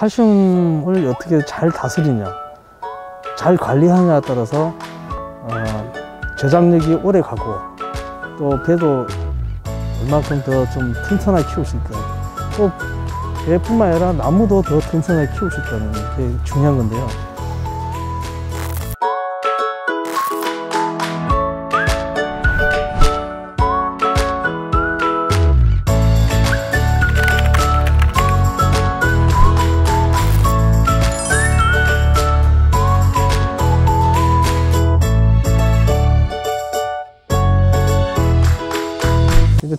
칼슘을 어떻게 잘 다스리냐, 잘 관리하냐에 따라서 어, 저장력이 오래 가고 또 배도 얼마큼 더 좀 튼튼하게 키울 수 있다. 또 배뿐만 아니라 나무도 더 튼튼하게 키울 수 있다는 게 중요한 건데요.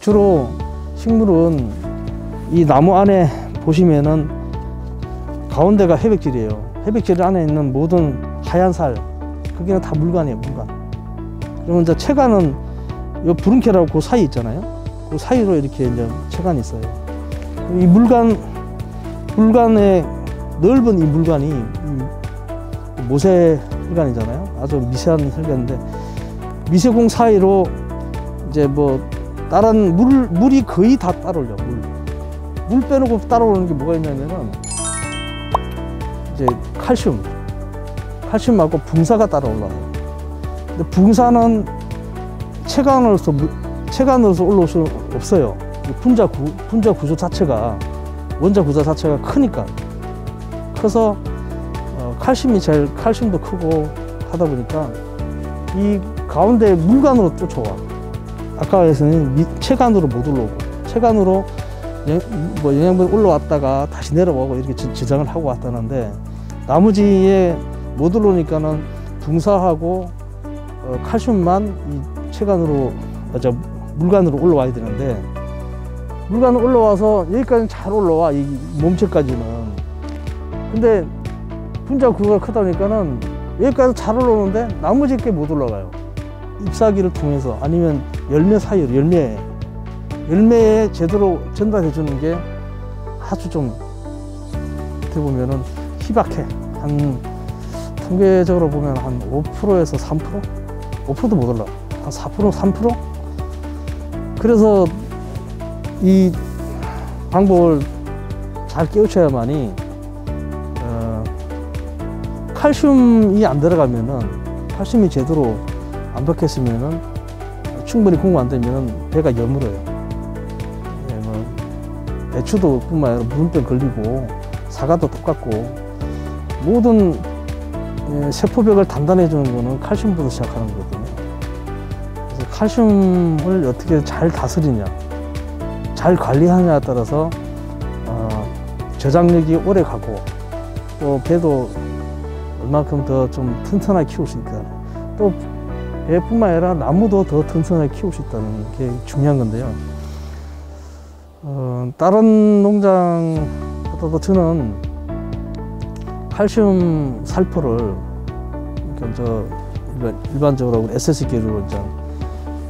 주로 식물은 이 나무 안에 보시면은 가운데가 해백질이에요. 해백질 안에 있는 모든 하얀 살, 그게는 다 물관이에요, 물관. 그러면 이제 체관은 요 부른케라고 그 사이 있잖아요. 그 사이로 이렇게 이제 체관이 있어요. 이 물관, 물관의 넓은 이 물관이 이 모세 혈관이잖아요. 아주 미세한 혈관인데 미세공 사이로 이제 뭐 다른 물, 물이 거의 다 따라올려, 물. 물 빼놓고 따라오는 게 뭐가 있냐면은, 이제 칼슘. 칼슘하고 붕사가 따라올라와요. 근데 붕사는 체간으로서, 물- 체간으로서 올라올 수 없어요. 이 분자 구, 분자 구조 자체가, 원자 구조 자체가 크니까. 커서, 어, 칼슘이 제일, 칼슘도 크고 하다 보니까, 이 가운데 물관으로 쫓아와. 아까에서는 미- 체간으로 못 올라오고 체간으로 영, 뭐 영양분이 올라왔다가 다시 내려오고 이렇게 지- 지정을 하고 왔다는데 나머지에 못 올라오니까는 붕사하고 어, 칼슘만 이 체간으로 어, 저 물관으로 올라와야 되는데 물관으로 올라와서 여기까지는 잘 올라와 이 몸체까지는. 근데 분자 구조가 크다 보니까는 여기까지 잘 올라오는데 나머지 게 못 올라가요 잎사귀를 통해서 아니면 열매 사이로 열매 열매에 제대로 전달해 주는 게 아주 좀 어떻게 보면은 희박해. 한 통계적으로 보면 한 5%에서 3% 5%도 못 올라. 한 4% 3% 그래서 이 방법을 잘 깨우쳐야만이 어, 칼슘이 안 들어가면은 칼슘이 제대로 안 박혔으면은 충분히 공부 안 되면은 배가 여물어요. 예, 뭐 배추도 뿐만 아니라 무름병 걸리고 사과도 똑같고 모든 예, 세포벽을 단단해 주는 거는 칼슘부터 시작하는 거거든요. 그래서 칼슘을 어떻게 잘 다스리냐, 잘 관리하냐에 따라서 어, 저장력이 오래 가고 또 배도 얼마큼 더 좀 튼튼하게 키울 수 있다. 또 배뿐만 아니라 나무도 더 튼튼하게 키울 수 있다는 게 중요한 건데요. 어, 다른 농장보다도 저는 칼슘 살포를 저 일반- 일반적으로 SS 기류로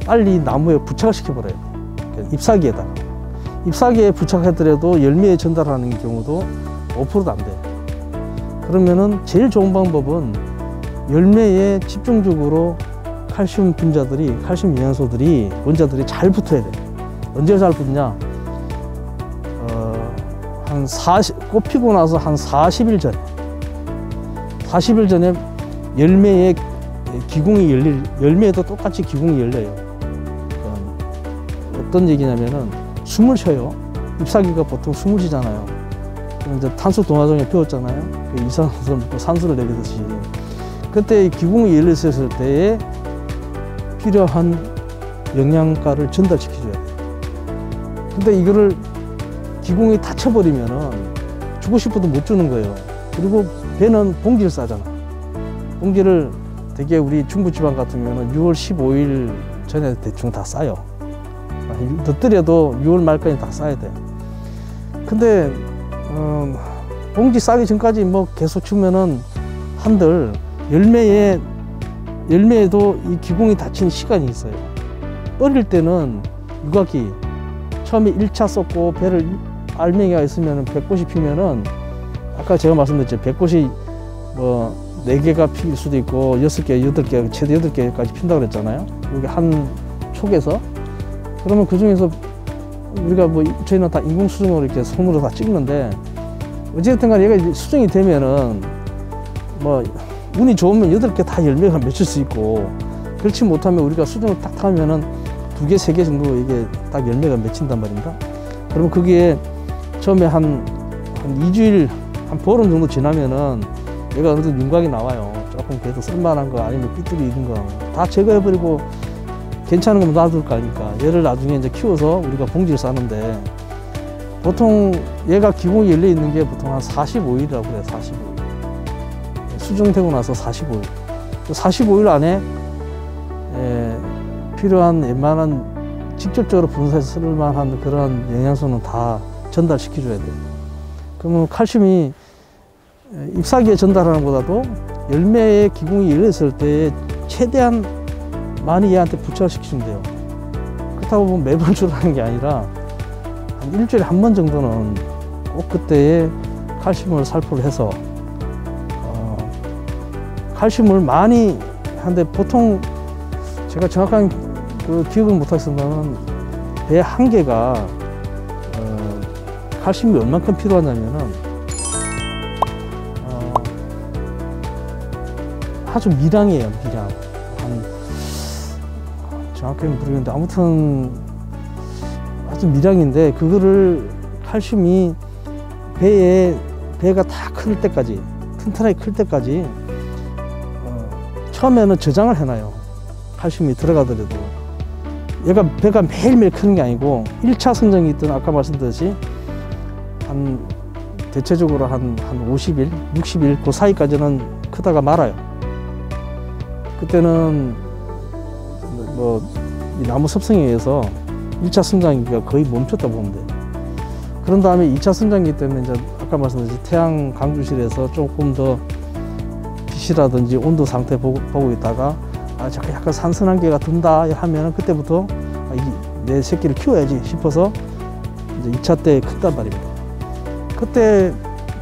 빨리 나무에 부착을 시켜버려요. 그러니까 잎사귀에다. 잎사귀에 부착하더라도 열매에 전달하는 경우도 5%도 안 돼. 그러면은 제일 좋은 방법은 열매에 집중적으로 칼슘 분자들이 칼슘 영양소들이 원자들이 잘 붙어야 돼. 언제 잘 붙냐? 어, 한 40, 꽃 피고 나서 한 40일 전에 40일 전에 열매에 기공이 열릴 열매에도 똑같이 기공이 열려요. 그러니까 어떤 얘기냐면은 숨을 쉬어요. 잎사귀가 보통 숨을 쉬잖아요. 이제 탄소 동화종에 배웠잖아요. 그 이산화탄소 산소를 내리듯이 그때 이 기공이 열렸을 때에 필요한 영양가를 전달시켜줘야 돼. 근데 이거를 기공이 닫혀버리면은 주고 싶어도 못 주는 거예요. 그리고 배는 봉지를 싸잖아. 봉지를 되게 우리 중부지방 경우는 6월 15일 전에 대충 다 싸요. 아, 늦더라도 6월 말까지 다 싸야 돼. 근데 어, 봉지 싸기 전까지 뭐 계속 주면은 한들 열매에 열매에도 이 기공이 닫히는 시간이 있어요. 어릴 때는 유각기 처음에 1차 썼고 배를 알맹이가 있으면 백꽃이 피면은 아까 제가 말씀드렸죠. 백꽃이 뭐 4개가 필 수도 있고 6개, 8개, 최대 8개까지 핀다고 그랬잖아요. 여기 한 촉에서. 그러면 그 중에서 우리가 뭐 저희는 다 인공 수정으로 이렇게 손으로 다 찍는데 어쨌든 간에 얘가 수정이 되면은 뭐 운이 좋으면 여덟 개 다 열매가 맺힐 수 있고 그렇지 못하면 우리가 수정을 딱 하면은 두 개, 세 개 정도 이게 딱 열매가 맺힌단 말입니다. 그러면 그게 처음에 한, 한 2주일, 한 보름 정도 지나면은 얘가 정도 윤곽이 나와요. 조금 그래도 쓸만한 거 아니면 삐뚤이 있는 거 다 제거해버리고 괜찮은 거면 놔둘 거 아닙니까. 얘를 나중에 이제 키워서 우리가 봉지를 싸는데 보통 얘가 기공이 열려 있는 게 보통 한 45일이라고 그래요. 45일. 수정되고 나서 45일. 45일 안에 에, 필요한 웬만한 직접적으로 분사해서 쓸 만한 그런 영양소는 다 전달시켜줘야 돼요. 그러면 칼슘이 에, 잎사귀에 전달하는 것보다도 열매의 기공이 열렸을 때 최대한 많이 얘한테 부착시키면 돼요. 그렇다고 보면 매번 주라는 게 아니라 한 일주일에 한 번 정도는 꼭 그때에 칼슘을 살포를 해서 어, 칼슘을 많이 하는데 보통 제가 정확한 그 기억은 못하겠습니다만 배 한 개가 어, 칼슘이 얼만큼 필요하냐면은 어, 아주 미량이에요 미량. 한 정확하게 모르겠는데 아무튼 아주 미량인데 그거를 칼슘이 배에 배가 다 클 때까지 튼튼하게 클 때까지 어, 처음에는 저장을 해놔요 칼슘이 들어가더라도 얘가 배가 매일매일 크는 게 아니고 1차 성장이 있던 아까 말씀드렸듯이 한 대체적으로 한, 한 50일, 60일 그 사이까지는 크다가 말아요. 그때는 뭐이 나무 습성에 의해서 1차 성장기가 거의 멈췄다 보면 돼요. 그런 다음에 2차 성장기 때문에 이제 아까 말씀드렸듯이 태양 강주실에서 조금 더 빛이라든지 온도 상태 보고, 보고 있다가 아, 자꾸 약간 산선한 게가 든다 하면은 그때부터 아, 이, 내 새끼를 키워야지 싶어서 이제 2차 때 큰단 말입니다. 그때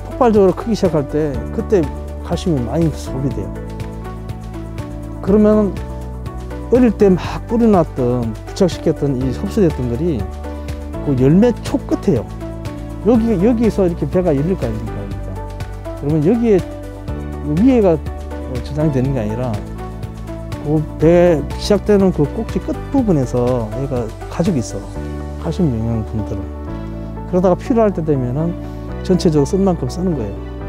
폭발적으로 크기 시작할 때 그때 칼슘이 많이 소비돼요. 그러면 어릴 때 막 뿌려놨던 부착시켰던 이 흡수됐던 것이 그 열매 초 끝에요. 여기 여기서 이렇게 배가 열릴 거 아닙니까? 그러면 여기에 위에가 저장이 되는 게 아니라 그배 시작되는 그 꼭지 끝 부분에서 얘가 가지고 있어 칼슘 영양분들을 그러다가 필요할 때 되면은 전체적으로 쓴 만큼 쓰는 거예요.